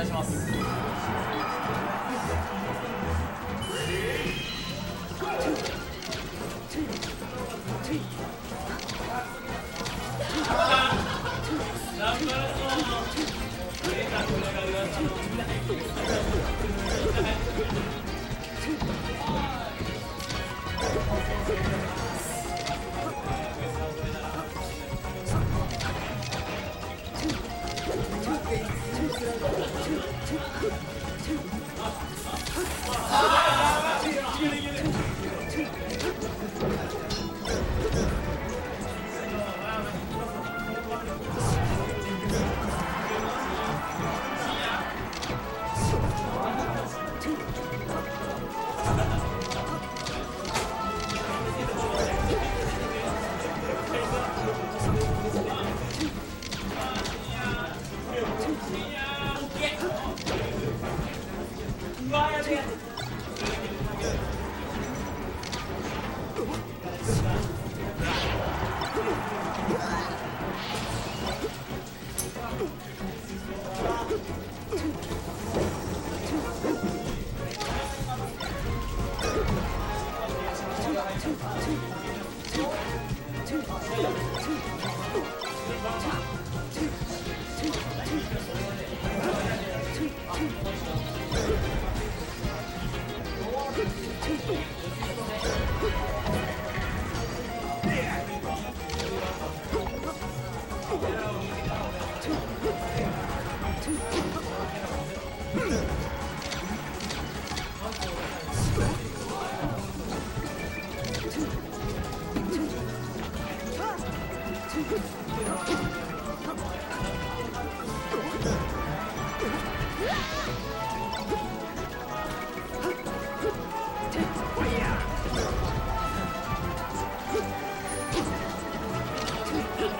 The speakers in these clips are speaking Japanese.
願いします。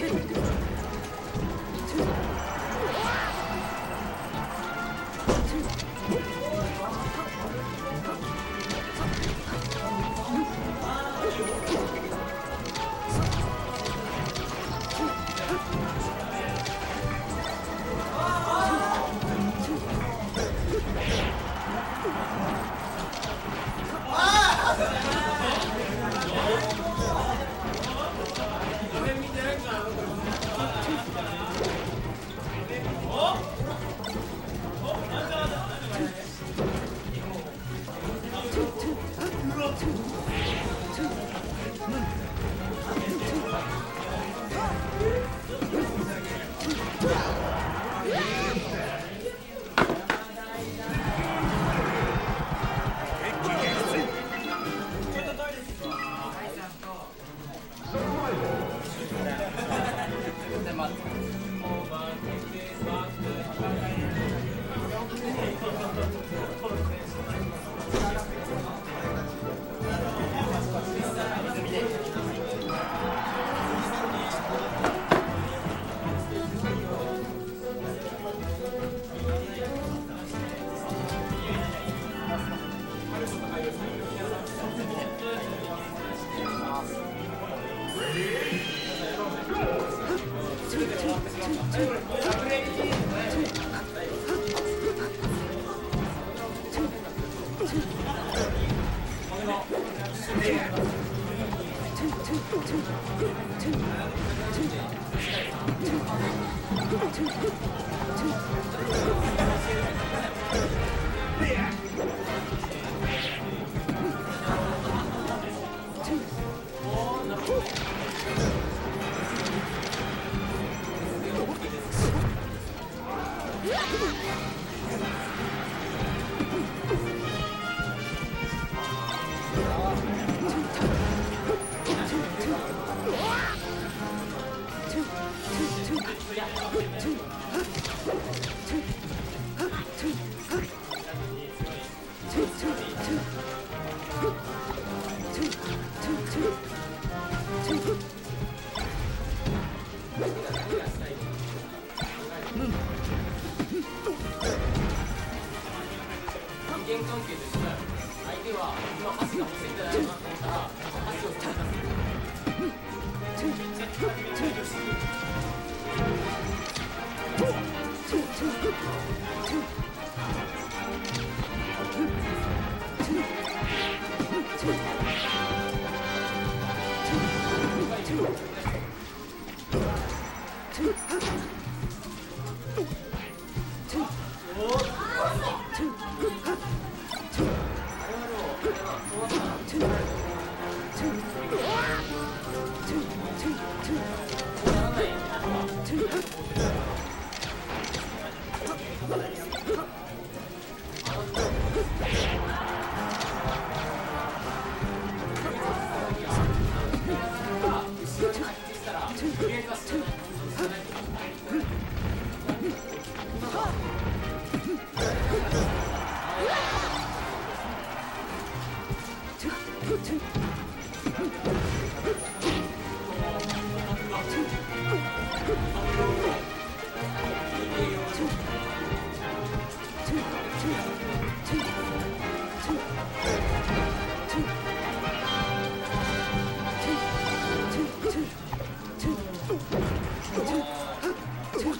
continue. Huh? ち